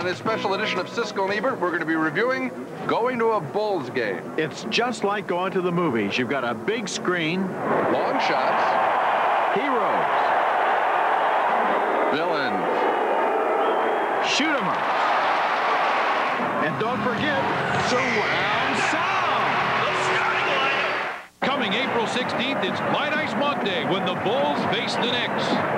On this special edition of Siskel and Ebert, we're going to be reviewing Going to a Bulls Game. It's just like going to the movies. You've got a big screen. Long shots. Heroes. Villains. Shoot 'em up. And don't forget, surround sound. Coming April 16th, it's Light Ice Monday when the Bulls face the Knicks.